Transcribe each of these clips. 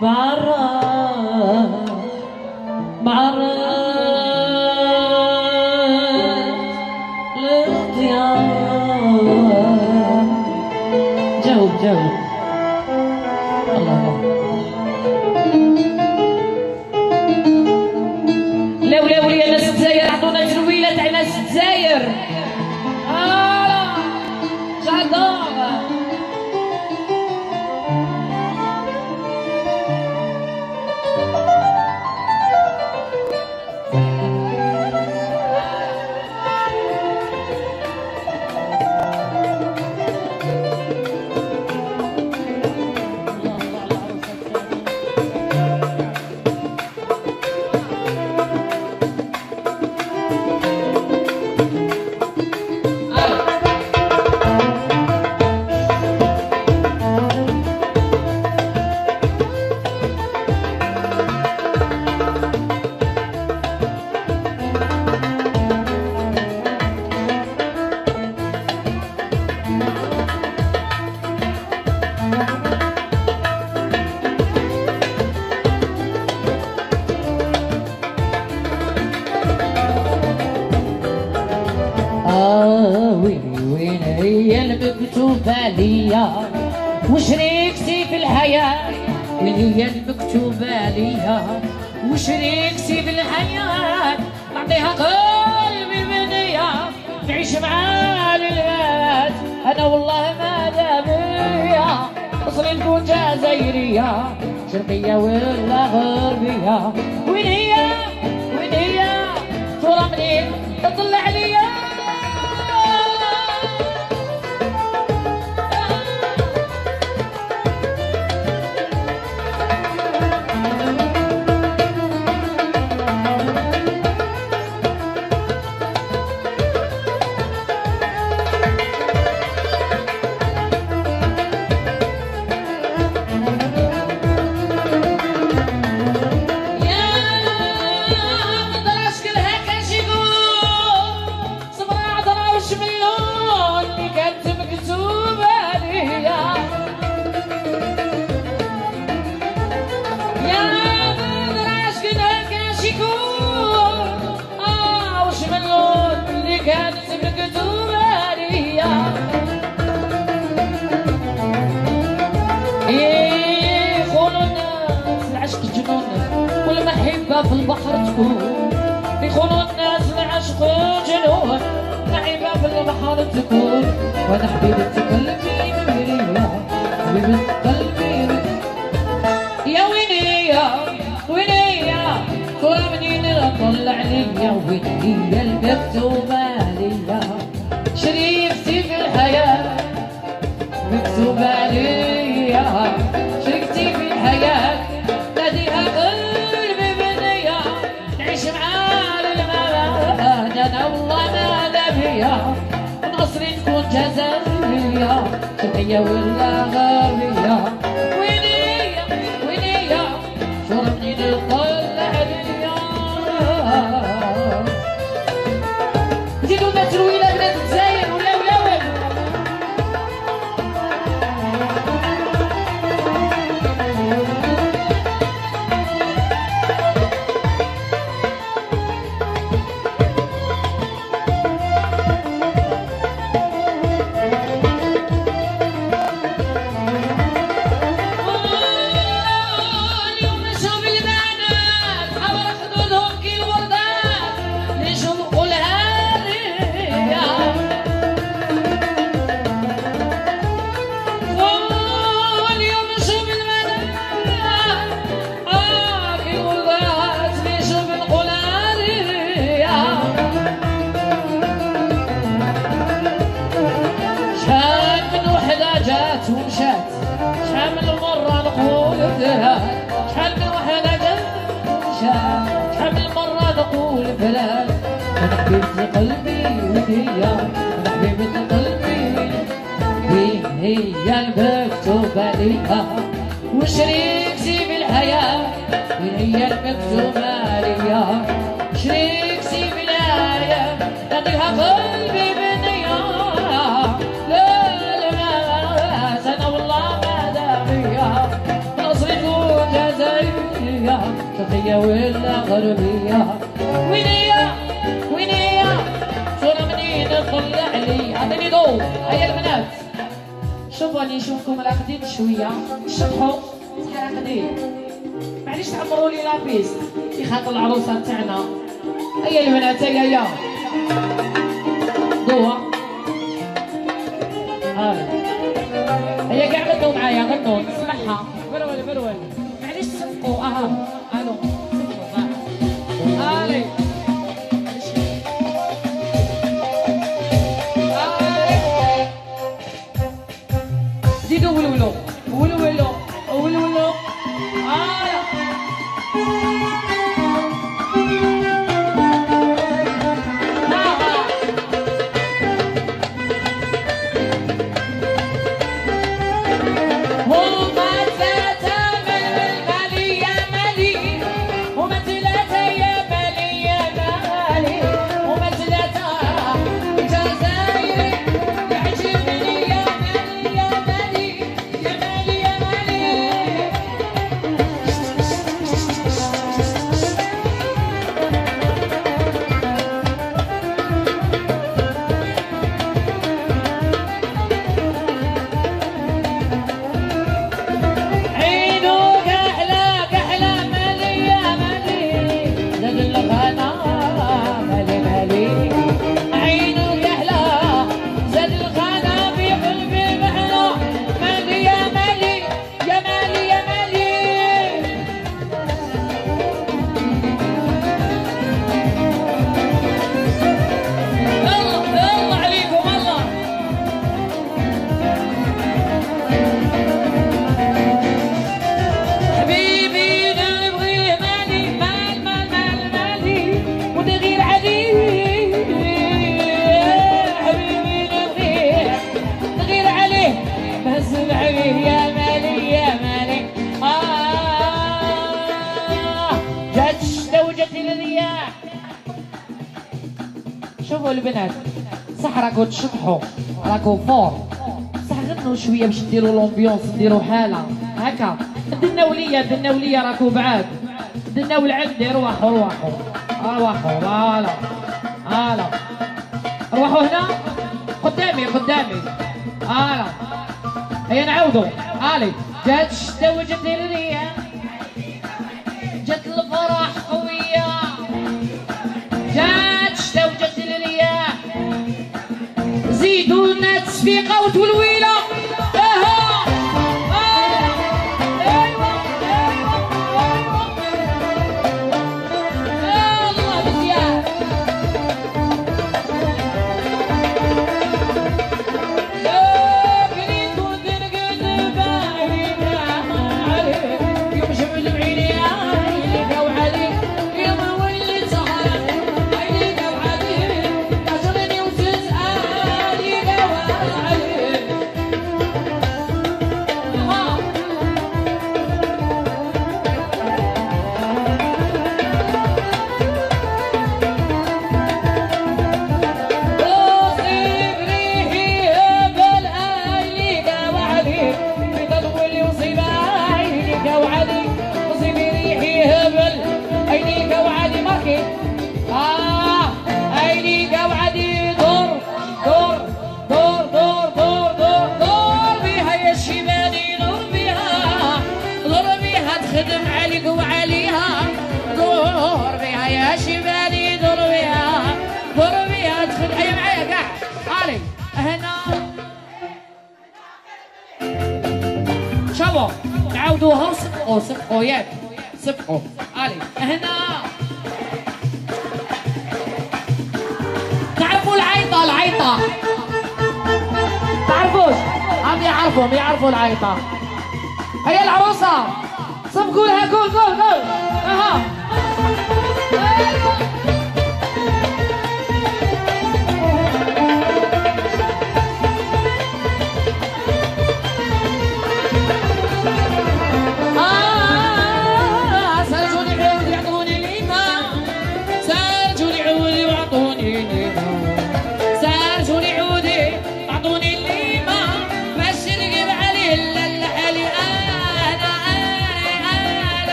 barra. نعطيها قلبي بنية نعيش معاه للمات أنا والله ما دابية. أصلي نكون جزائرية شرقية ولا غربية. وين هي وين هي صورة منين؟ تطلع عليا في البحر تكون. يقولوا الناس العشق جنون المحبة في البحر تكون. وأنا حبيبة قلبي مبرية حبيبة قلبي يا ويني يا ويني يا. كل منين طلع ليا ويني المكتوبة ليا شريفتي في الحياة. مكتوبة ليا Yahweh هدية حبيبة قلبي وين هي المكتوبة ليها وشريكتي بالحياة وين هي المكتوبة ليا شريكتي بالحياة نعطيها قلبي بنية لا لا لا أنا والله ما دامية نصرك وجزائرية شرقية ولا غربية ضوء هيا البنات. شوفوا اني نشوفكم راقدين شوية. شطحوا صحيح راقدين. معليش تعمروا لي لابيس في خاطر العروسة تاعنا هيا البنات هيا ضوء هاي. هيا كاع غنوا معايا غنوا نسمعها برول برول معليش تصفقوا أها. راكو تشطحوا راكو فور. صح غنوا شوية باش ديروا لومبيونس ديروا حالة. هكا. دناو ليا دناو ليا راكو بعاد. دناو العند روحوا روحوا روحوا فوالا. فوالا روحوا هنا. قدامي قدامي. فوالا هيا نعاودوا الي جات الشتا وجات الرياح جات الفرح. زيدوا لنا تصفيقه وتولويله شابو نعاودوها وصفقوا صفقوا ياك صفقوا علي هنا تعرفوا العيطة العيطة تعرفوش هم يعرفوا يعرفوا العيطة هيا العروسة صفقوا لها قول قول قول أها.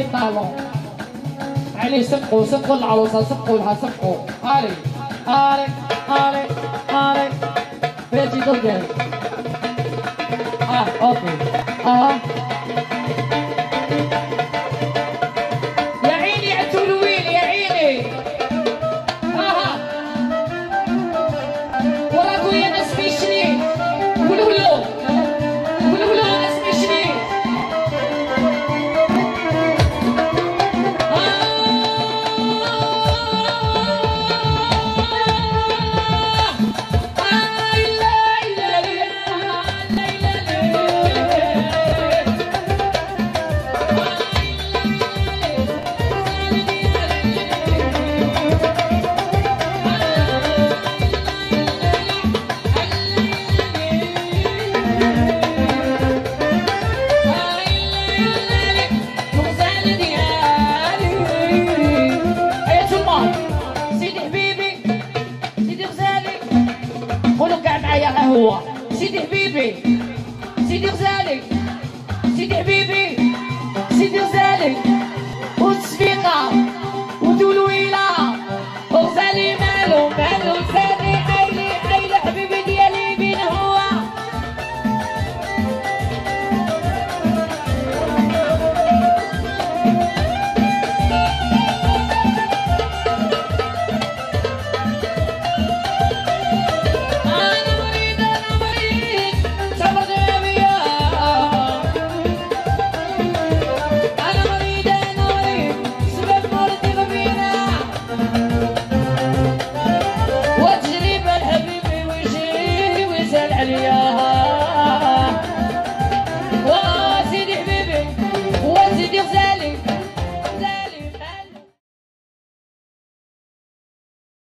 اثنين طالون علي سبقوا سبقوا العروسة سبقوا لها سبقوا علي علي علي علي بيجي دوجي آه أوكي. آه. hein?